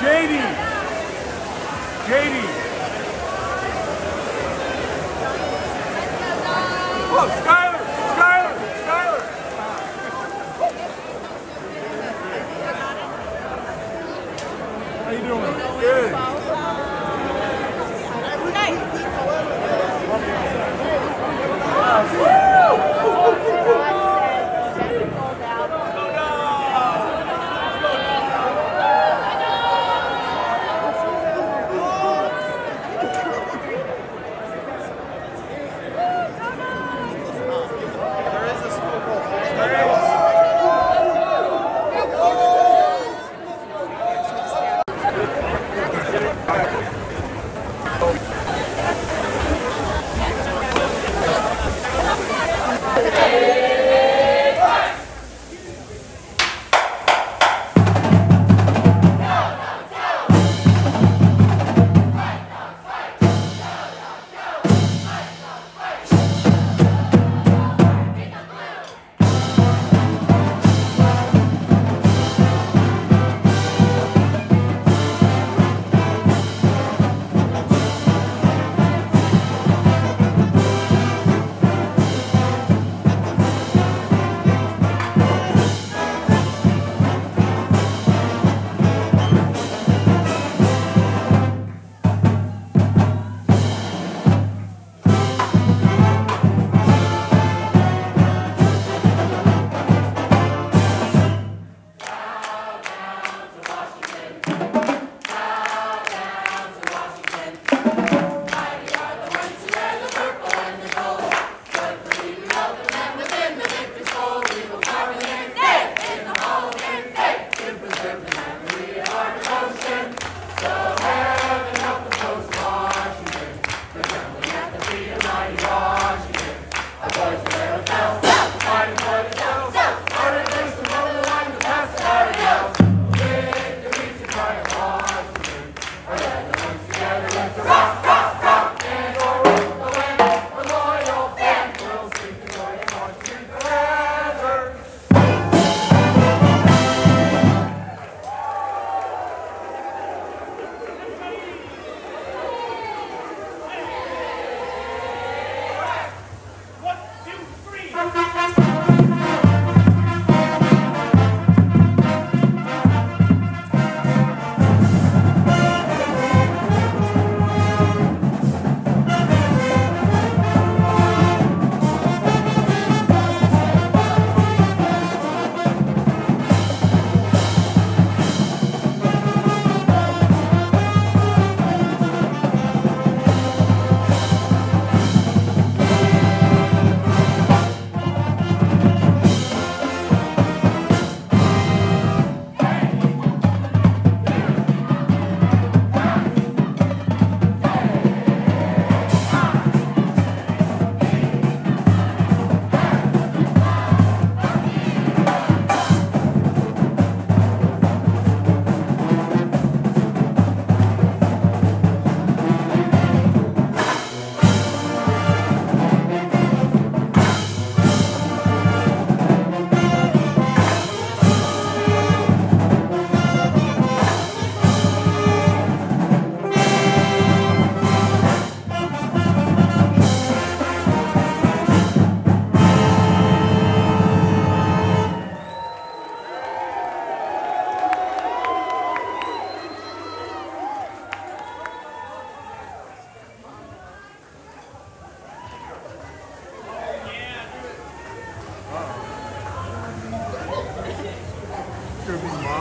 JD. JD.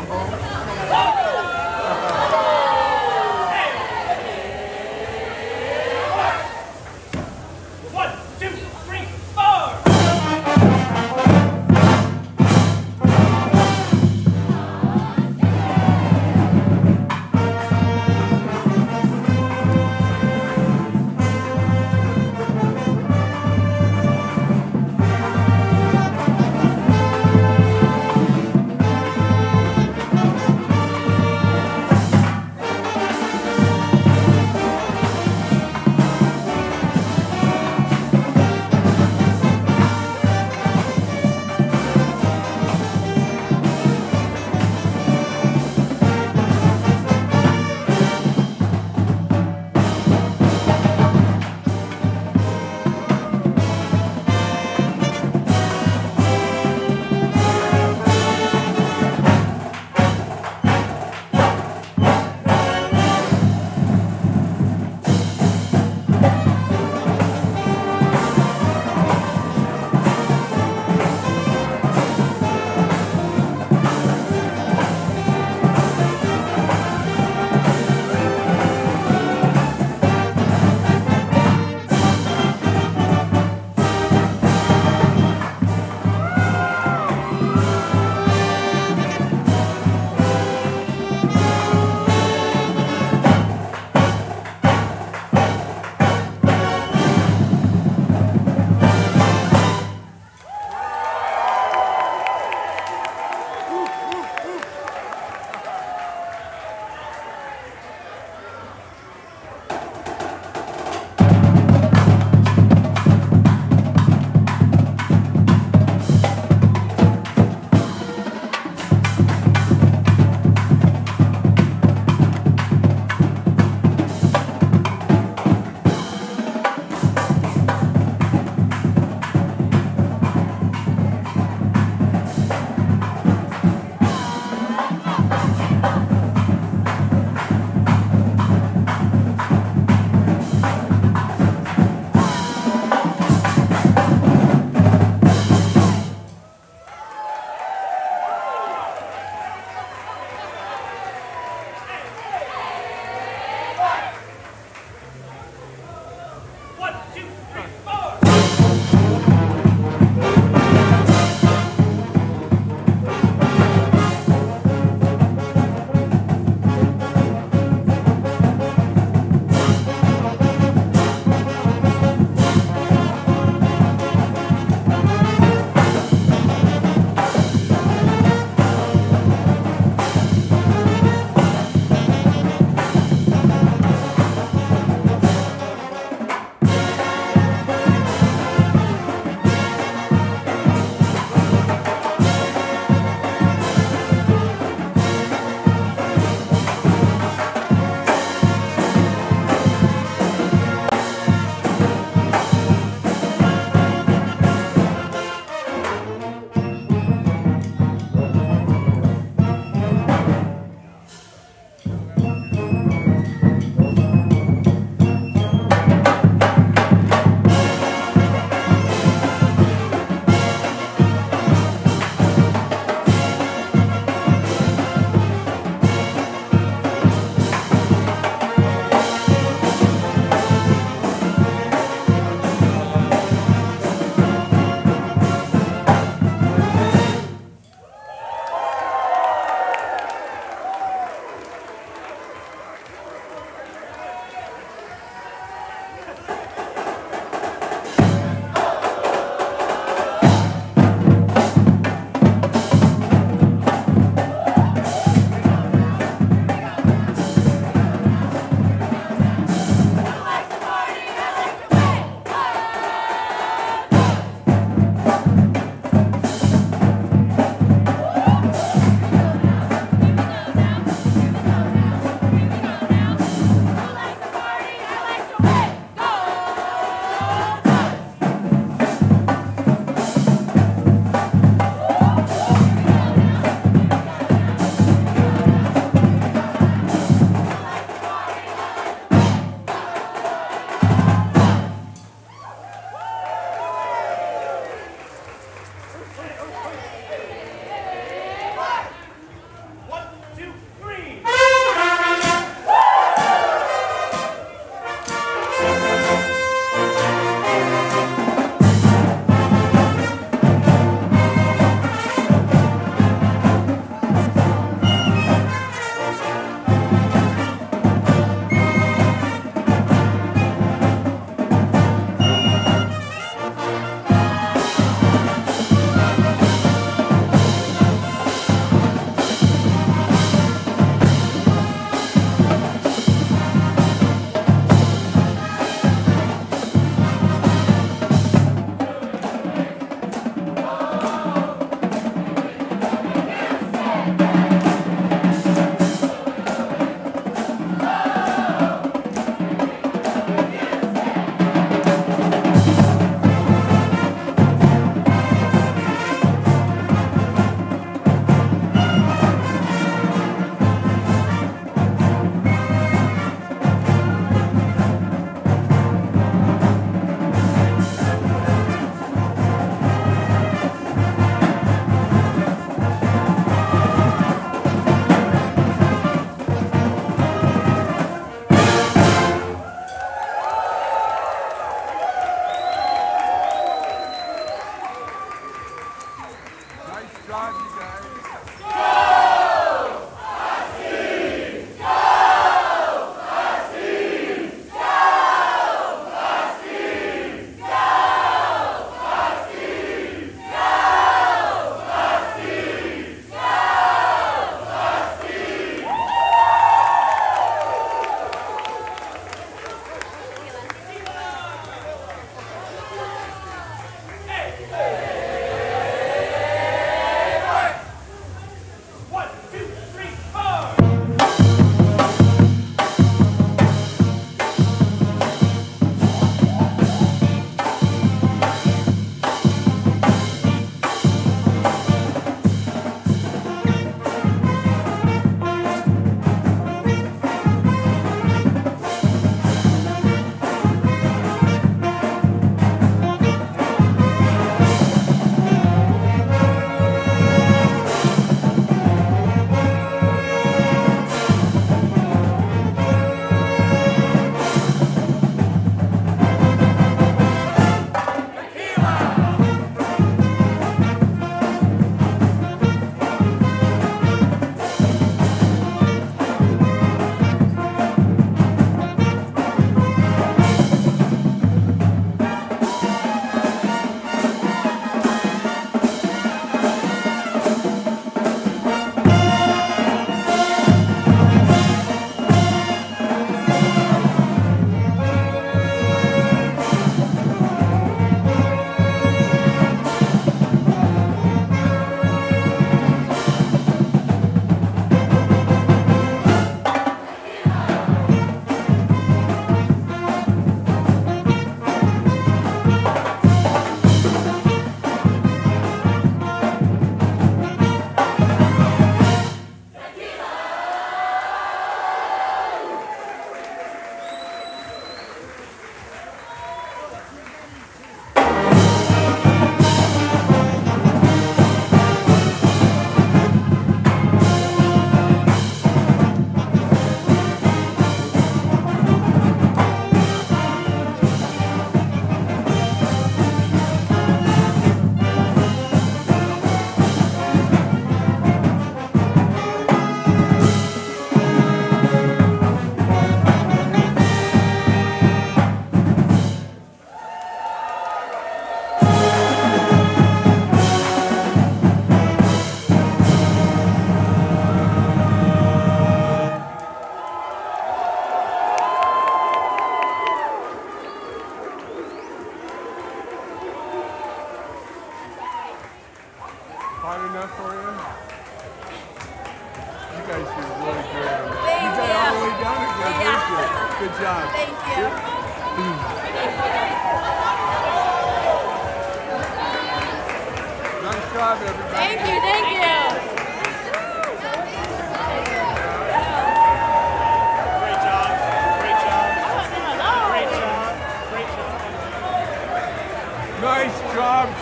Groovy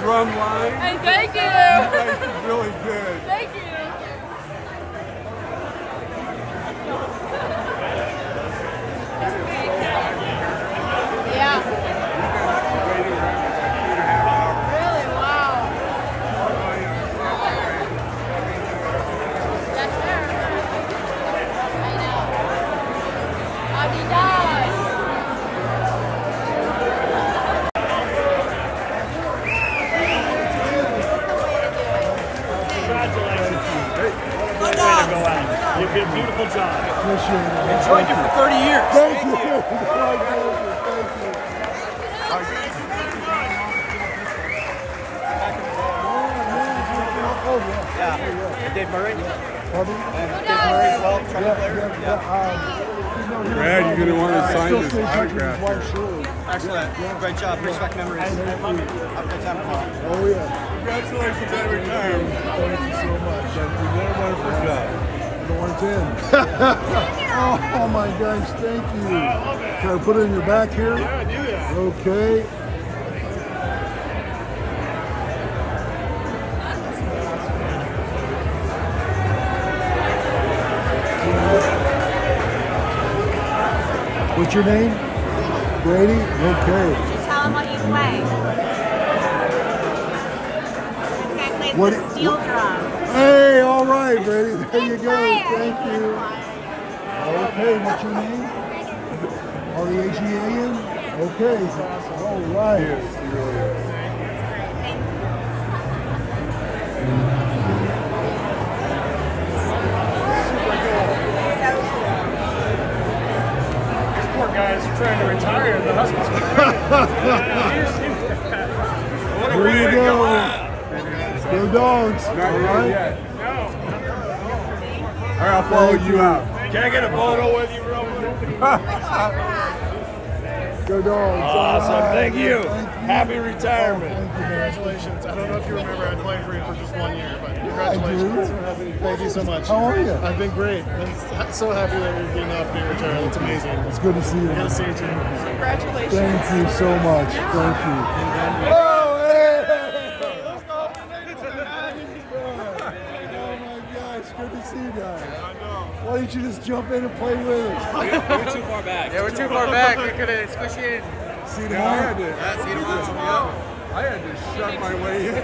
job, drumline. And thank You you. guys did really good. You did a beautiful job. Enjoyed you for 30 years. Thank you. Thank you. Yeah. Dave Murray. And Dave Murray as well, trumpet player. Brad, you're going to want to sign this autograph. Excellent. Great job. Respect memories. Have. Oh, yeah. Congratulations on retirement. Thank you so much. You did a wonderful job. Number 110. oh, my gosh, thank you. Can I put it in your back here? Yeah, do that. Okay. What's your name? Brady? Okay. Tell them what you play. This guy plays What- the steel drum. Hey, all right, Brady. There you go. Thank you. Okay, what's your name? The AGAN? Okay. All right. Yes, he. This poor guy's trying to retire. The Huskies. What a you to go. Go out. Go dogs. Not All really right. yet. All right, I'll follow Thank you you. out. Can I get a photo with you, real quick? Go dogs. All Awesome. right. Thank you. Thank Happy retirement. Thank you. Congratulations. I don't know if you remember, I played for you for just one year, but congratulations. do. Thank you so much. How are you? I've been great. I'm so happy that you're getting off your return. It's amazing. It's good to see you. Good to see you too. Congratulations. Thank you so much. Thank you. Oh, hey! Oh my gosh, good to see you guys. Why didn't you just jump in and play with us? We, we're too far back. Yeah, we're too far back. We could have squished you in. See you Yeah, I had to, Yeah, see you tomorrow. I had to shut my way in.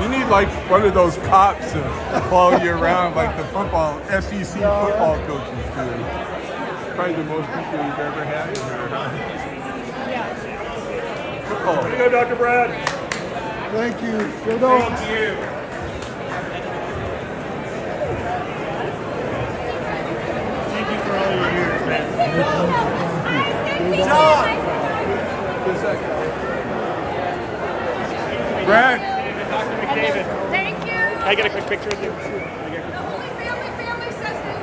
You need like one of those cops to follow you around, like the football SEC football coaches do. Probably the most people you've ever had. in there. Here you go, Dr. Brad. Thank you. Go dogs. Thank you for all your years, man. Brad, Dr. McDavid. Thank you. Can I get a quick picture with you? Family, family, family system.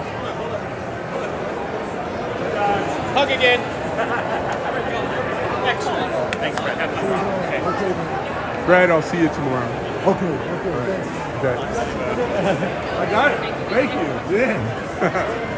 Hug again. Excellent. Thanks, Brad. Have fun. Okay. Okay, man. Brad, I'll see you tomorrow. Okay, okay, thanks. Okay. I got it. Thank you. Yeah.